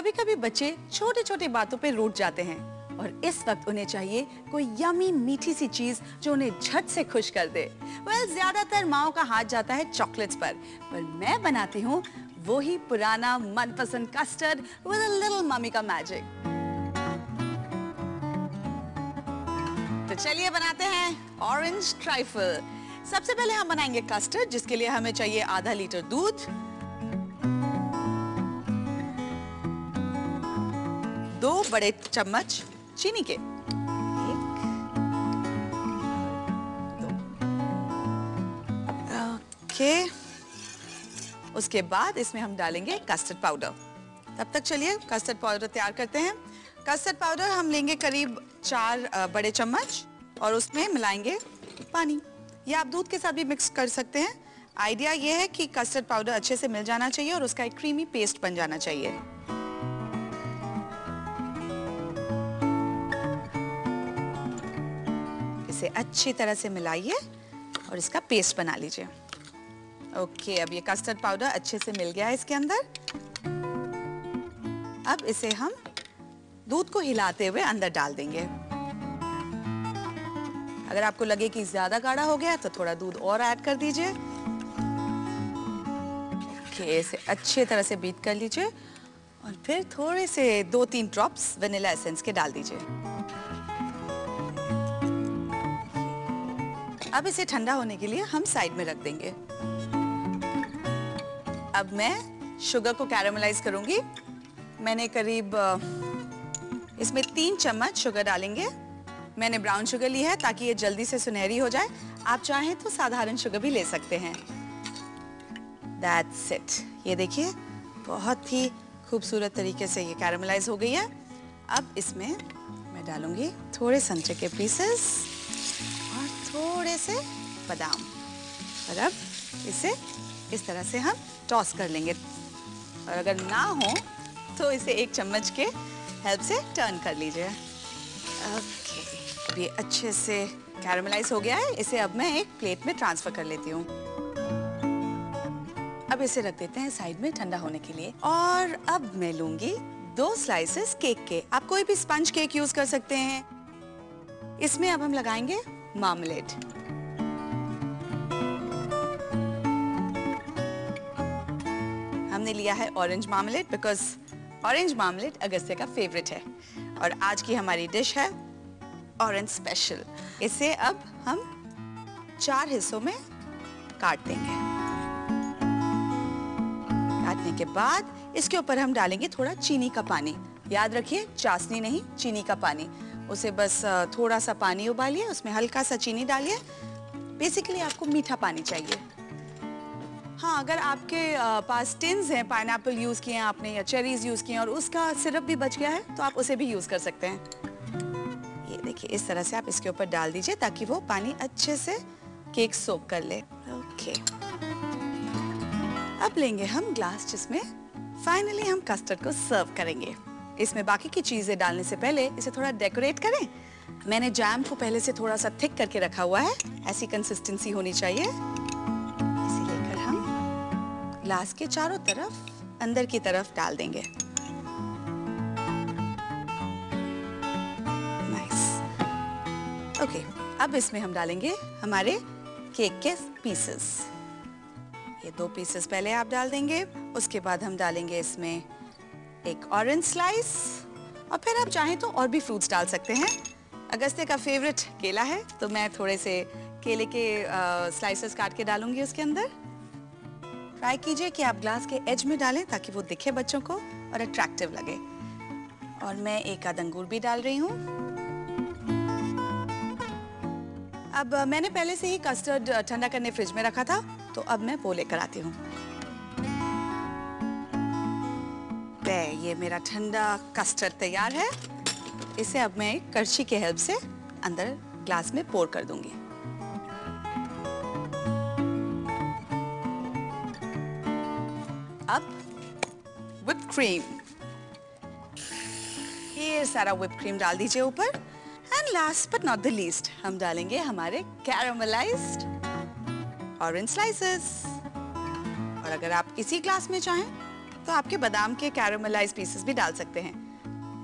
कभी कभी बच्चे छोटे छोटे बातों पे रूठ जाते हैं और इस वक्त उन्हें चाहिए कोई यमी मीठी सी चीज़ जो उन्हें झट से खुश कर दे। Well, ज़्यादातर माओ का हाथ जाता है चॉकलेट्स पर पर मैं बनाती हूँ वो ही पुराना मनपसंद कस्टर्ड विद लिटिल मम्मी का मैजिक तो चलिए बनाते हैं ऑरेंज ट्राइफल सबसे पहले हम बनाएँगे कस्टर्ड जिसके लिए हमें चाहिए आधा लीटर दूध दो बड़े चम्मच चीनी के। ओके। उसके बाद इसमें हम डालेंगे कस्टर्ड पाउडर तब तक चलिए कस्टर्ड पाउडर तैयार करते हैं। कस्टर्ड पाउडर हम लेंगे करीब चार बड़े चम्मच और उसमें मिलाएँगे पानी। या आप दूध के साथ भी मिक्स कर सकते हैं। आइडिया ये है कि कस्टर्ड पाउडर अच्छे से मिल जाना चाहिए और उसका एक क्रीमी पेस्ट बन जाना चाहिए। इसे अच्छी तरह से मिलाइए और इसका पेस्ट बना लीजिए। ओके अब ये कस्टर्ड पाउडर अच्छे से मिल गया है इसके अंदर। अब इसे हम दूध को हिलाते हुए अंदर डाल देंगे। अगर आपको लगे कि ज़्यादा गाढ़ा हो गया तो थोड़ा दूध और ऐड कर दीजिए। ओके इसे अच्छे तरह से बीट कर लीजिए और फिर थोड़े से दो तीन ड्रॉप्स वनीला एसेंस के डाल दीजिए। अब इसे ठंडा होने के लिए हम साइड में रख देंगे। अब मैं शुगर को कैरामलाइज करूँगी। मैंने करीब इसमें तीन चम्मच शुगर डालेंगे। मैंने ब्राउन शुगर ली है ताकि ये जल्दी से सुनहरी हो जाए। आप चाहें तो साधारण शुगर भी ले सकते हैं। दैट्स इट ये देखिए, बहुत ही खूबसूरत तरीके से ये कैरामलाइज हो गई है। अब इसमें मैं डालूँगी थोड़े संतरे के पीसेस थोड़े से बादाम। और अब इसे इस तरह से हम टॉस कर लेंगे। और अगर ना हो तो इसे एक चम्मच के हेल्प से टर्न कर लीजिए। ओके ये अच्छे से कैरामलाइज हो गया है। इसे अब मैं एक प्लेट में ट्रांसफ़र कर लेती हूँ। अब इसे रख देते हैं साइड में ठंडा होने के लिए। और अब मैं लूँगी दो स्लाइसेस केक के। आप कोई भी स्पंज केक यूज़ कर सकते हैं। इसमें अब हम लगाएँगे मार्मलेट हमने लिया है orange marmalade because orange marmalade Agastya का फेवरेट है। और आज की हमारी डिश है ऑरेंज स्पेशल इसे अब हम चार हिस्सों में काट देंगे। काटने के बाद इसके ऊपर हम डालेंगे थोड़ा चीनी का पानी। याद रखिए, चाशनी नहीं, चीनी का पानी। उसे बस थोड़ा सा पानी उबालिए, उसमें हल्का सा चीनी डालिए। बेसिकली आपको मीठा पानी चाहिए। हाँ अगर आपके पास टिन्स हैं पाइनएप्पल यूज़ किए हैं आपने या चेरीज यूज़ किए हैं और उसका सिरप भी बच गया है तो आप उसे भी यूज़ कर सकते हैं। ये देखिए, इस तरह से आप इसके ऊपर डाल दीजिए ताकि वो पानी अच्छे से केक सोक कर ले। ओके अब लेंगे हम ग्लास जिसमें फाइनली हम कस्टर्ड को सर्व करेंगे। इसमें बाकी की चीज़ें डालने से पहले इसे थोड़ा डेकोरेट करें। मैंने जैम को पहले से थोड़ा सा थिक करके रखा हुआ है। ऐसी कंसिस्टेंसी होनी चाहिए। इसे लेकर हम ग्लास के चारों तरफ़, अंदर की तरफ़ डाल देंगे। नाइस ओके अब इसमें हम डालेंगे हमारे केक के पीसेस ये दो पीसेस पहले आप डाल देंगे, उसके बाद हम डालेंगे इसमें एक ऑरेंज स्लाइस और फिर आप चाहें तो और भी फ्रूट्स डाल सकते हैं। अगस्त्य का फेवरेट केला है तो मैं थोड़े से केले के स्लाइसेस काट के डालूँगी उसके अंदर। ट्राई कीजिए कि आप ग्लास के एज में डालें ताकि वो दिखे बच्चों को और अट्रैक्टिव लगे। और मैं एक आध अंगूर भी डाल रही हूँ। अब मैंने पहले से ही कस्टर्ड ठंडा करने फ्रिज में रखा था तो अब मैं वो लेकर आती हूँ। ये मेरा ठंडा कस्टर्ड तैयार है। इसे अब मैं करछी के हेल्प से अंदर ग्लास में पोर कर दूँगी। अब whipped क्रीम ये सारा whipped क्रीम डाल दीजिए ऊपर। And last but not the least हम डालेंगे हमारे कैरामलाइज्ड ऑरेंज स्लाइसेस और अगर आप इसी ग्लास में चाहें तो आपके बादाम के कैरामलाइज पीसेस भी डाल सकते हैं।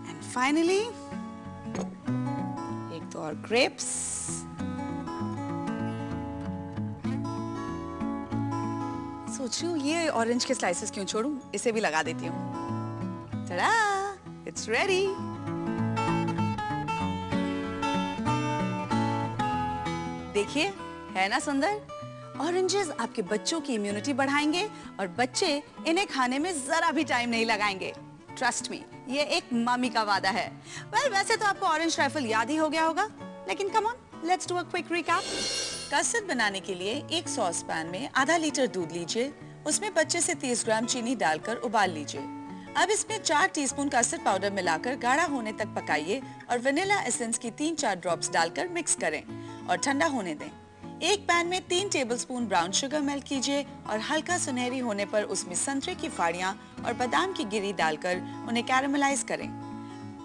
एंड फाइनली एक तो और ग्रेप्स सोच रही हूँ ये ऑरेंज के स्लाइसेस क्यों छोड़ूं? इसे भी लगा देती हूँ। इट्स रेडी देखिए, है ना सुंदर? ऑरेंजेस आपके बच्चों की इम्यूनिटी बढ़ाएँगे और बच्चे इन्हें खाने में जरा भी टाइम नहीं लगाएँगे। ट्रस्ट मी ये एक मामी का वादा है। वेल well, वैसे तो आपको ऑरेंज राइफल याद ही हो गया होगा लेकिन come on let's do a quick recap custard बनाने के लिए एक सॉस पैन में आधा लीटर दूध लीजिए उसमें 25 से 30 ग्राम चीनी डालकर उबाल लीजिए। अब इसमें चार टीस्पून कस्टर्ड पाउडर मिलाकर गाढ़ा होने तक पकाइए और वनीला एसेंस की तीन चार ड्रॉप्स डालकर मिक्स करें और ठंडा होने दें। एक पैन में तीन टेबलस्पून ब्राउन शुगर मेल्ट कीजिए और हल्का सुनहरी होने पर उसमें संतरे की फाड़ियाँ और बादाम की गिरी डालकर उन्हें कैरामलाइज करें।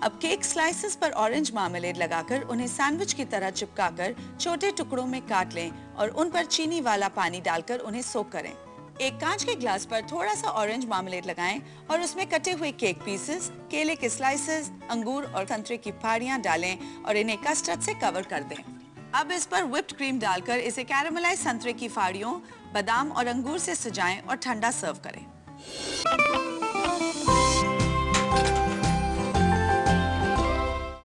अब केक स्लाइसेस पर ऑरेंज मार्मेलेड लगाकर उन्हें सैंडविच की तरह चिपकाकर छोटे टुकड़ों में काट लें और उन पर चीनी वाला पानी डालकर उन्हें सोक करें। एक कांच के ग्लास पर थोड़ा सा ऑरेंज मार्मलेट लगाएँ और उसमें कटे हुए केक पीसेस, केले के स्लाइसेस, अंगूर और संतरे की फाड़ियाँ डालें और इन्हें कस्टर्ड से कवर कर दें। अब इस पर व्हिप्ड क्रीम डालकर इसे कैरामलाइज संतरे की फाड़ियों, बादाम और अंगूर से सजाएँ और ठंडा सर्व करें।